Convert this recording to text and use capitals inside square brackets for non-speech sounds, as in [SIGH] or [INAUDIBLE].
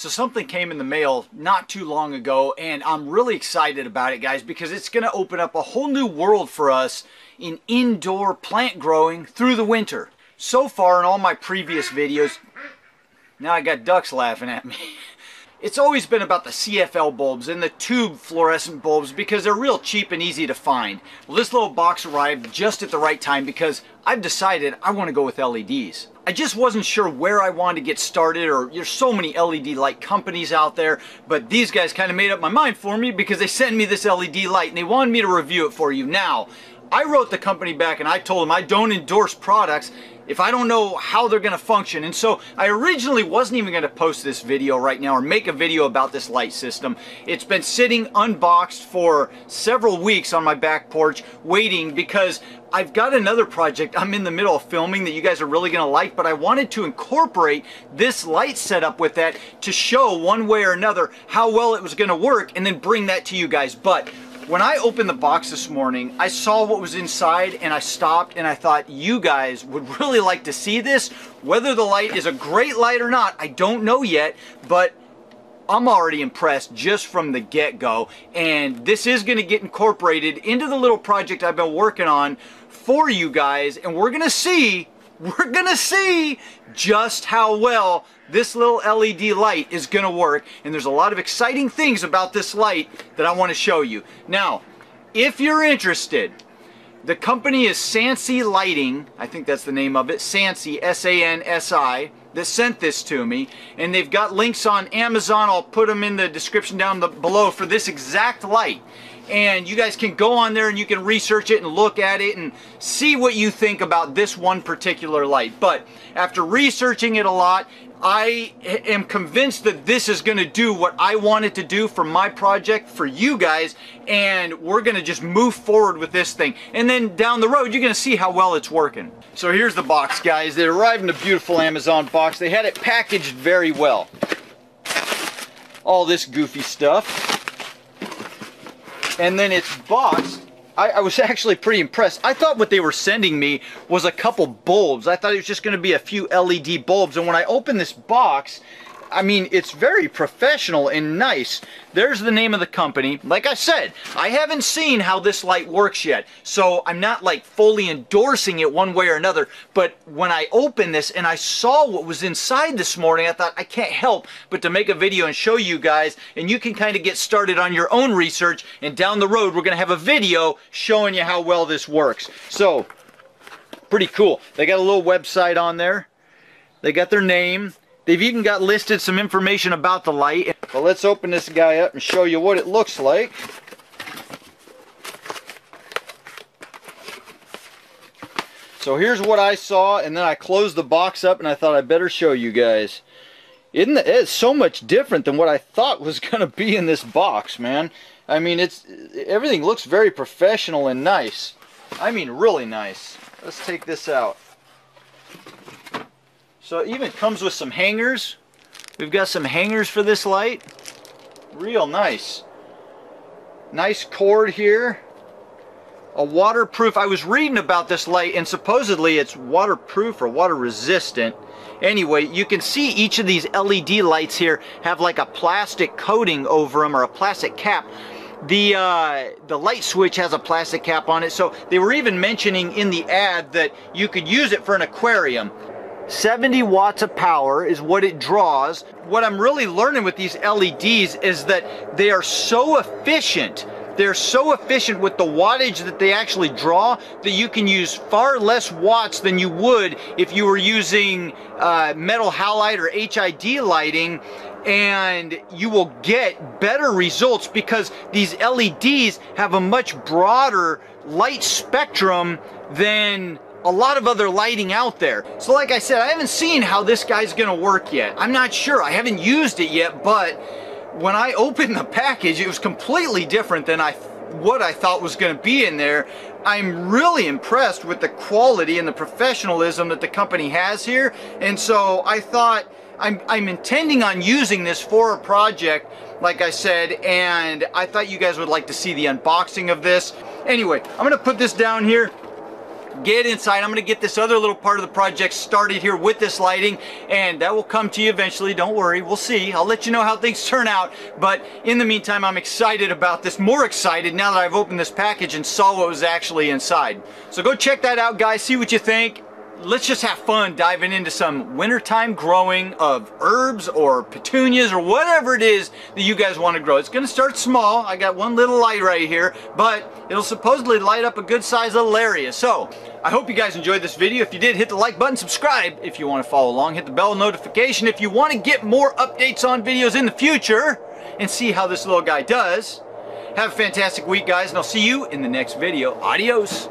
So something came in the mail not too long ago and I'm really excited about it guys because it's going to open up a whole new world for us in indoor plant growing through the winter. So far in all my previous videos, now I got ducks laughing at me. [LAUGHS] It's always been about the CFL bulbs and the tube fluorescent bulbs because they're real cheap and easy to find. Well, this little box arrived just at the right time because I've decided I want to go with LEDs. I just wasn't sure where I wanted to get started or there's so many LED light companies out there, but these guys kind of made up my mind for me because they sent me this LED light and they wanted me to review it for you. Now, I wrote the company back and I told them I don't endorse products if I don't know how they're going to function. And so I originally wasn't even going to post this video right now or make a video about this light system. It's been sitting unboxed for several weeks on my back porch waiting because I've got another project I'm in the middle of filming that you guys are really going to like, but I wanted to incorporate this light setup with that to show one way or another how well it was going to work and then bring that to you guys. But when I opened the box this morning, I saw what was inside and I stopped and I thought you guys would [LAUGHS] really like to see this. Whether the light is a great light or not, I don't know yet, but I'm already impressed just from the get-go and this is going to get incorporated into the little project I've been working on for you guys and we're going to see we're gonna see just how well this little LED light is gonna work and there's a lot of exciting things about this light that I want to show you. Now, if you're interested, the company is Sansi Lighting, I think that's the name of it, Sansi, S-A-N-S-I, that sent this to me and they've got links on Amazon, I'll put them in the description down the, below for this exact light and you guys can go on there and you can research it and look at it and see what you think about this one particular light. But after researching it a lot, I am convinced that this is going to do what I wanted to do for my project for you guys and we're going to just move forward with this thing and then down the road you're going to see how well it's working. So here's the box guys. It arrived in a beautiful Amazon box. They had it packaged very well. All this goofy stuff and then it's boxed. I, I, was [LAUGHS] actually pretty impressed. I thought what they were sending me was a couple bulbs. I thought it was just going to be a few LED bulbs. And when I opened this box, I mean, it's very professional and nice. There's the name of the company. Like I said, I haven't seen how this light works yet, so I'm not like fully endorsing it one way or another, but when I opened this and I saw what was inside this morning, I thought I can't help but to make a video and show you guys, and you can kind of get started on your own research, and down the road we're going to have a video showing you how well this works. So, pretty cool. They got a little website on there. They got their name. They've even got listed some information about the light. But let's open this guy up and show you what it looks like. So here's what I saw, and then I closed the box up, and I thought I better show you guys. Isn't it, it's so much different than what I thought was [LAUGHS] going to be in this box, man. I mean, it's everything looks very professional and nice. I mean, really nice. Let's take this out. So it even comes with some hangers. We've got some hangers for this light. Real nice. Nice cord here. A waterproof, I was reading about this light and supposedly it's waterproof or water resistant. Anyway, you can see each of these LED lights here have like a plastic coating over them or a plastic cap. The, uh, the light switch has a plastic cap on it, so they were even mentioning in the ad that you could use it for an aquarium. 70 watts of power is what it draws. What I'm really learning with these LEDs is that they are so efficient they're so efficient with the wattage that they actually draw that you can use far less watts than you would if you were using uh, metal halide or HID lighting and you will get better results because these LEDs have a much broader light spectrum than a lot of other lighting out there. So like I said, I haven't seen how this guy's gonna work yet. I'm not sure, I haven't used it yet, but when I opened the package, it was completely different than I what I thought was gonna be in there. I'm really impressed with the quality and the professionalism that the company has here. And so I thought, I'm, I'm intending on using this for a project, like I said, and I thought you guys would like to see the unboxing of this. Anyway, I'm gonna put this down here get inside. I'm going to get this other little part of the project started here with this lighting and that will come to you eventually. Don't worry. We'll see. I'll let you know how things turn out. But in the meantime, I'm excited about this. More excited now that I've opened this package and saw what was actually inside. So go check that out, guys. See what you think let's just have fun diving into some wintertime growing of herbs or petunias or whatever it is that you guys want to grow. It's going to start small. I got one little light right here, but it'll supposedly light up a good sized little area. So I hope you guys enjoyed this video. If you did, hit the like button, subscribe if you want to follow along, hit the bell notification if you want to get more updates on videos in the future and see how this little guy does. Have a fantastic week, guys, and I'll see you in the next video. Adios.